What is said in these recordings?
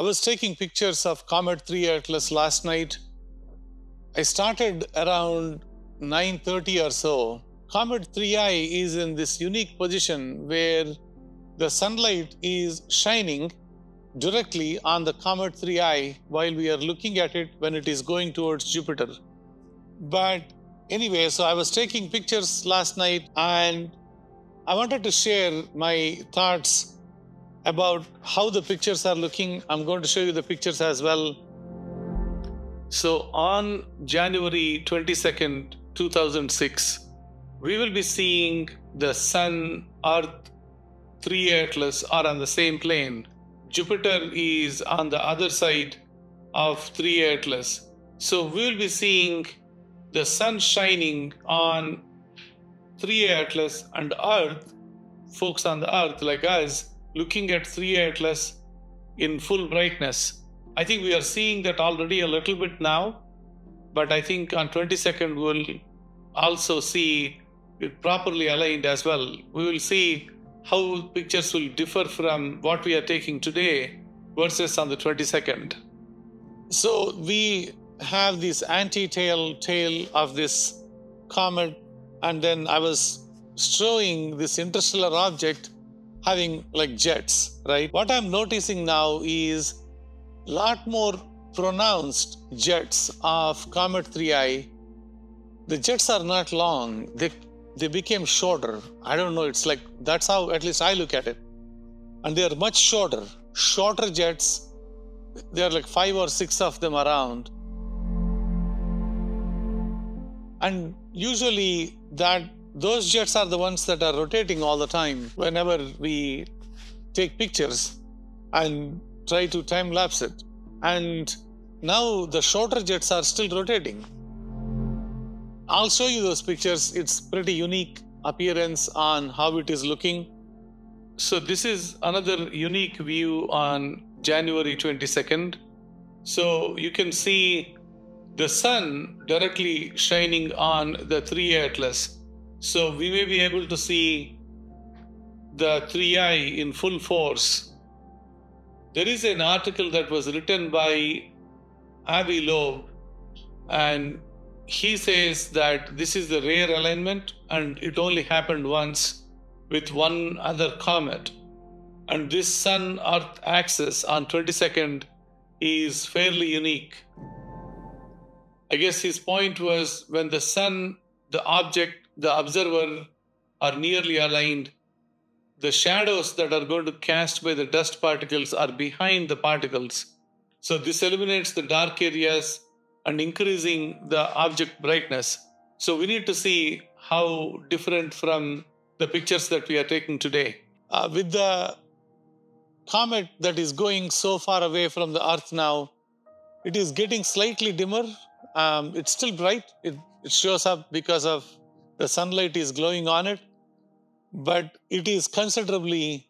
I was taking pictures of Comet 3 Atlas last night. I started around 9.30 or so. Comet 3i is in this unique position where the sunlight is shining directly on the Comet 3i while we are looking at it when it is going towards Jupiter. But anyway, so I was taking pictures last night and I wanted to share my thoughts about how the pictures are looking. I'm going to show you the pictures as well. So on January 22nd, 2006, we will be seeing the Sun, Earth, 3 Atlas are on the same plane. Jupiter is on the other side of 3 Atlas. So we will be seeing the Sun shining on 3 Atlas and Earth, folks on the Earth like us, looking at 3 Atlas in full brightness. I think we are seeing that already a little bit now, but I think on 22nd we'll also see it properly aligned as well. We will see how pictures will differ from what we are taking today versus on the 22nd. So we have this anti-tail tail of this comet and then I was showing this interstellar object having like jets, right? What I'm noticing now is a lot more pronounced jets of Comet 3i. The jets are not long, they, they became shorter. I don't know, it's like that's how at least I look at it. And they are much shorter, shorter jets. There are like five or six of them around. And usually that those jets are the ones that are rotating all the time whenever we take pictures and try to time lapse it. And now the shorter jets are still rotating. I'll show you those pictures. It's pretty unique appearance on how it is looking. So this is another unique view on January 22nd. So you can see the sun directly shining on the 3 Atlas so we may be able to see the 3i in full force. There is an article that was written by Avi Loeb, and he says that this is the rare alignment and it only happened once with one other comet. And this Sun Earth axis on 22nd is fairly unique. I guess his point was when the Sun, the object, the observer are nearly aligned, the shadows that are going to cast by the dust particles are behind the particles. So this eliminates the dark areas and increasing the object brightness. So we need to see how different from the pictures that we are taking today. Uh, with the comet that is going so far away from the Earth now, it is getting slightly dimmer. Um, it's still bright. It, it shows up because of the sunlight is glowing on it, but it is considerably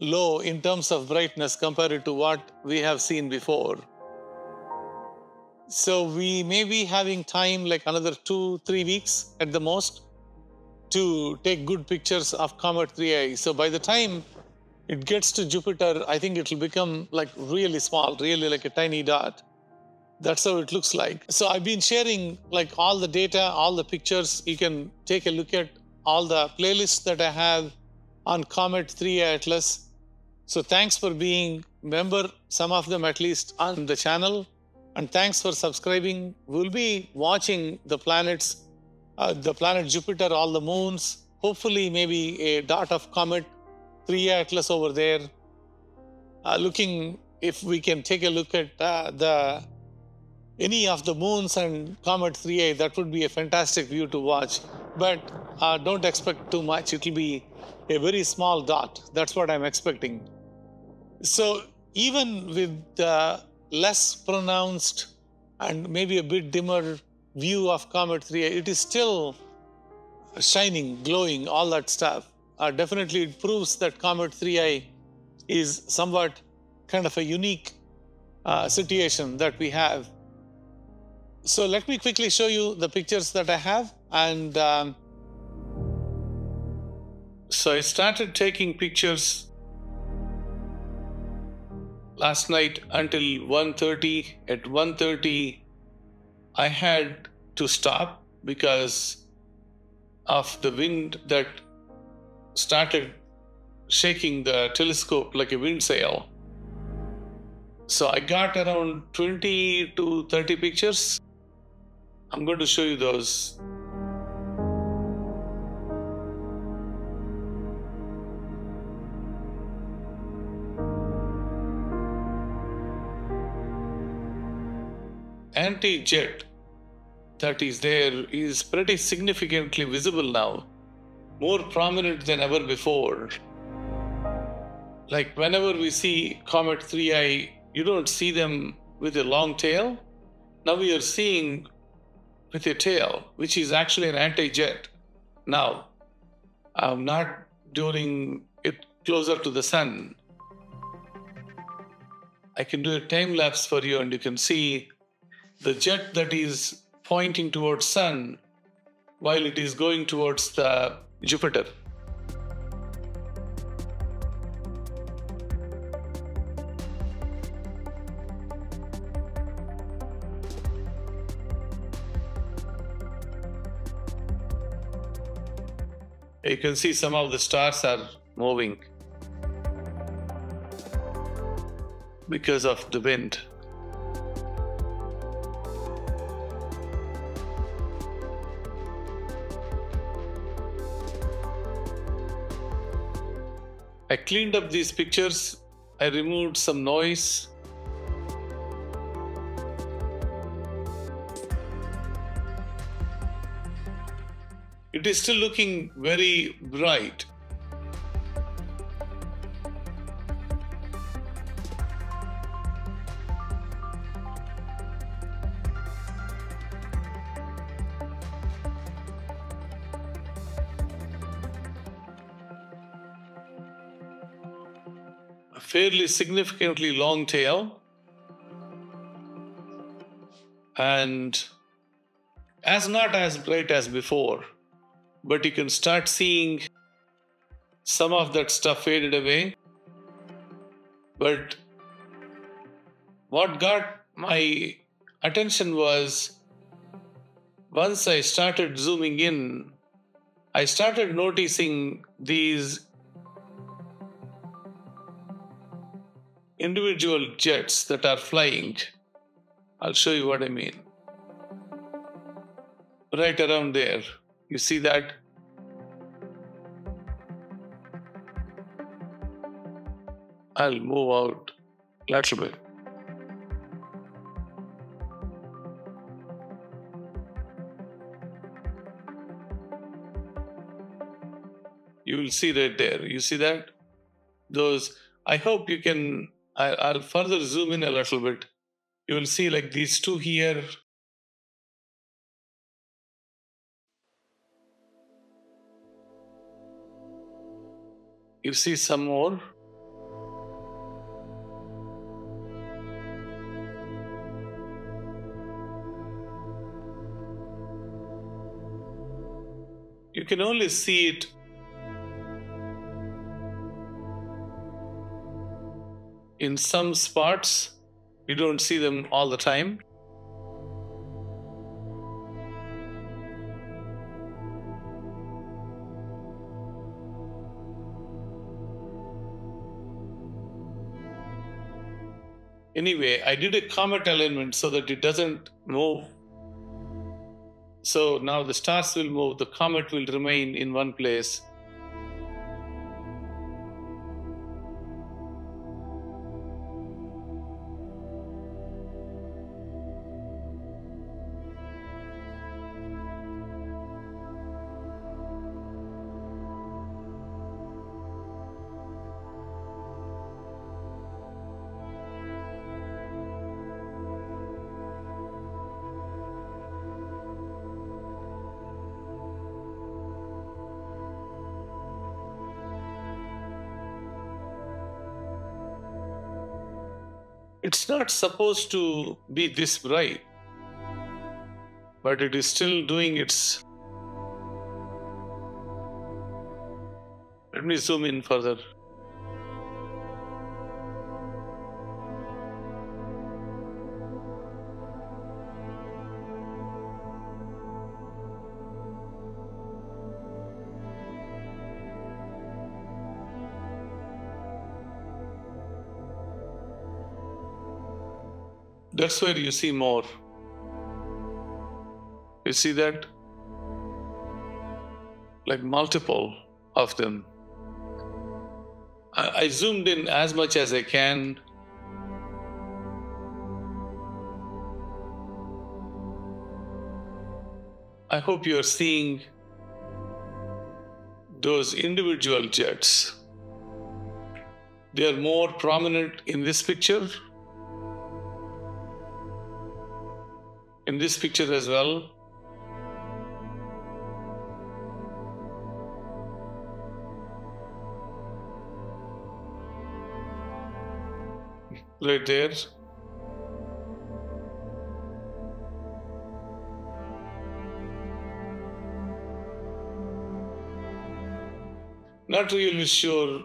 low in terms of brightness compared to what we have seen before. So we may be having time like another two, three weeks at the most to take good pictures of Comet 3i. So by the time it gets to Jupiter, I think it will become like really small, really like a tiny dot. That's how it looks like. So I've been sharing like all the data, all the pictures. You can take a look at all the playlists that I have on Comet 3 Atlas. So thanks for being member, some of them at least on the channel. And thanks for subscribing. We'll be watching the planets, uh, the planet Jupiter, all the moons, hopefully maybe a dot of Comet 3 Atlas over there. Uh, looking if we can take a look at uh, the any of the moons and Comet 3A, that would be a fantastic view to watch. But uh, don't expect too much. It will be a very small dot. That's what I'm expecting. So even with the less pronounced and maybe a bit dimmer view of Comet 3A, it is still shining, glowing, all that stuff. Uh, definitely it proves that Comet 3A is somewhat kind of a unique uh, situation that we have so let me quickly show you the pictures that I have. And um, so I started taking pictures. last night until 1.30. At 1.30, I had to stop because of the wind that started shaking the telescope like a wind sail. So I got around 20 to 30 pictures. I'm going to show you those. Anti-jet that is there is pretty significantly visible now, more prominent than ever before. Like whenever we see Comet 3i, you don't see them with a long tail. Now we are seeing with a tail, which is actually an anti-jet. Now, I'm not doing it closer to the sun. I can do a time lapse for you and you can see the jet that is pointing towards sun while it is going towards the Jupiter. You can see some of the stars are moving because of the wind. I cleaned up these pictures. I removed some noise. Is still looking very bright. A fairly significantly long tail and as not as bright as before but you can start seeing some of that stuff faded away. But what got my attention was once I started zooming in, I started noticing these individual jets that are flying. I'll show you what I mean. Right around there. You see that? I'll move out a little bit. You will see right there. You see that? Those, I hope you can, I, I'll further zoom in a little bit. You will see like these two here You see some more? You can only see it in some spots. You don't see them all the time. Anyway, I did a comet alignment so that it doesn't move. So now the stars will move, the comet will remain in one place. It's not supposed to be this bright, but it is still doing its. Let me zoom in further. That's where you see more. You see that? Like multiple of them. I, I zoomed in as much as I can. I hope you're seeing those individual jets. They are more prominent in this picture, in this picture as well. Right there. Not really sure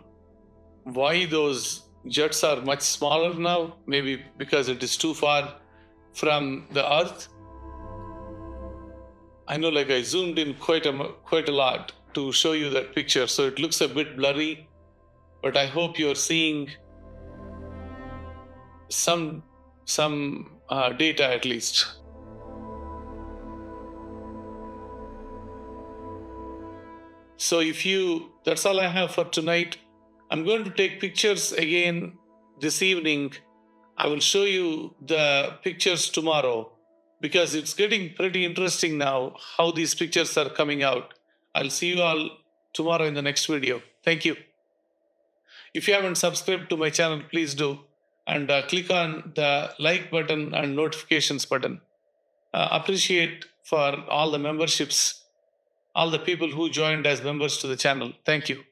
why those jets are much smaller now. Maybe because it is too far from the Earth. I know, like I zoomed in quite a quite a lot to show you that picture, so it looks a bit blurry. But I hope you're seeing some some uh, data at least. So if you, that's all I have for tonight. I'm going to take pictures again this evening. I will show you the pictures tomorrow because it's getting pretty interesting now how these pictures are coming out. I'll see you all tomorrow in the next video. Thank you. If you haven't subscribed to my channel, please do and uh, click on the like button and notifications button. Uh, appreciate for all the memberships all the people who joined as members to the channel. Thank you.